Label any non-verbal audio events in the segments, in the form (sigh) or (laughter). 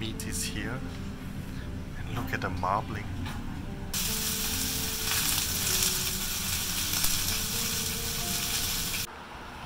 meat is here. And look at the marbling.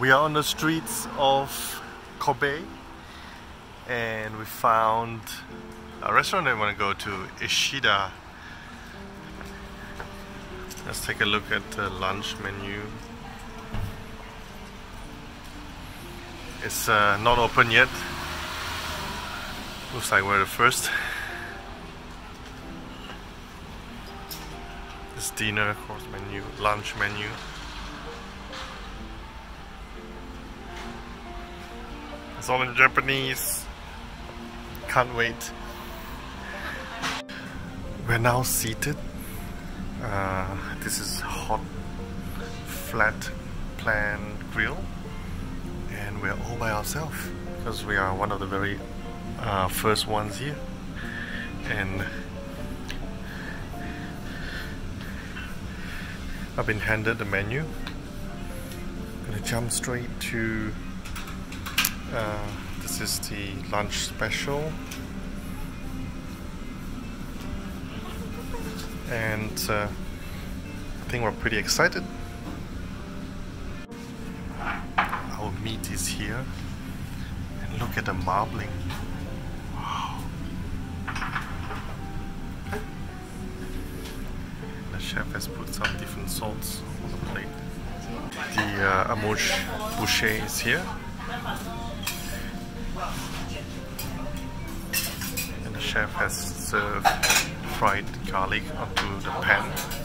We are on the streets of Kobe and we found a restaurant I want to go to, Ishida. Let's take a look at the lunch menu. It's uh, not open yet. Looks like we're the first. This dinner course menu, lunch menu. It's all in Japanese. Can't wait. We're now seated. Uh, this is hot flat plan grill and we're all by ourselves because we are one of the very uh, first ones here. And I've been handed the menu. I'm gonna jump straight to uh, this is the lunch special. And uh, I think we're pretty excited. Our meat is here. And look at the marbling chef has put some different salts on the plate. The uh, amuse boucher is here. And the chef has served fried garlic onto the pan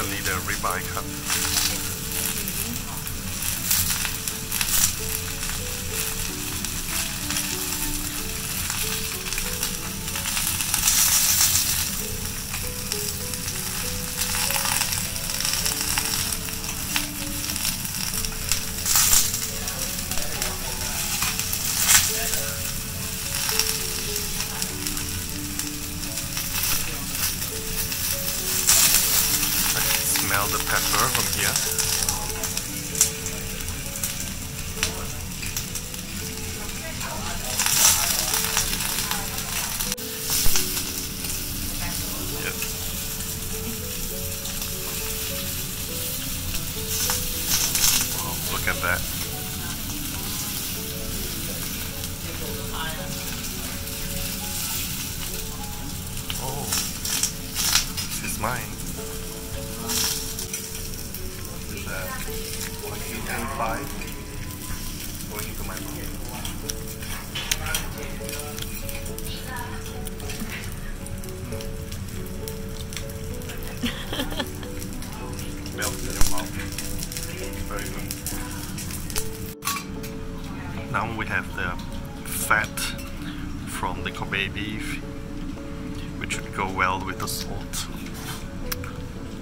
definitely the ribeye cut. Mine. Is that like going into my mouth? Melts in your mouth. Very good. Now we have the fat from the Kobe beef, which would go well with the salt.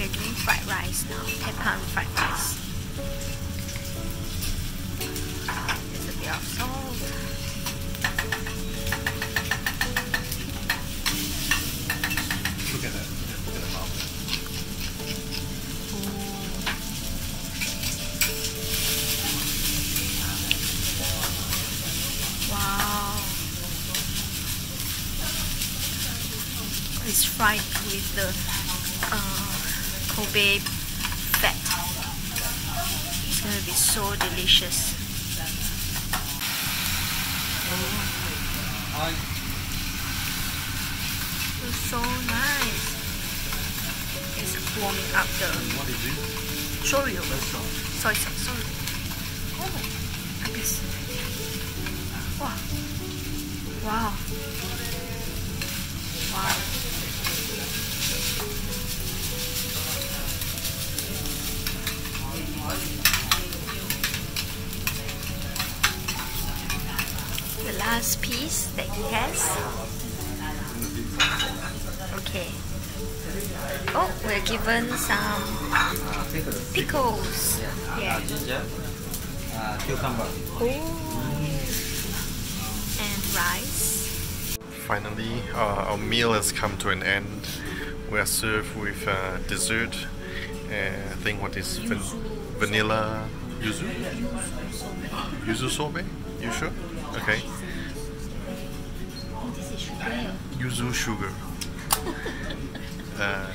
we're doing fried rice now. Teppan fried rice. There's a bit of salt. Look at that. Look at the mouth. Wow. It's fried with the uh, Kobe fat. It's gonna be so delicious. It's so nice. It's warming up the What is it? shoyu. Soy sauce. Sorry. Oh, like this. Wow. Wow. Wow. Piece that he has. Okay. Oh, we're given some pickles. Yeah. ginger. Uh, cucumber. And rice. Finally, uh, our meal has come to an end. We are served with uh, dessert. Uh, I think what is van- vanilla yuzu? Yuzu sorbet? You sure? Okay. Yuzu sugar. (laughs) uh,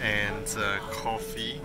and uh, coffee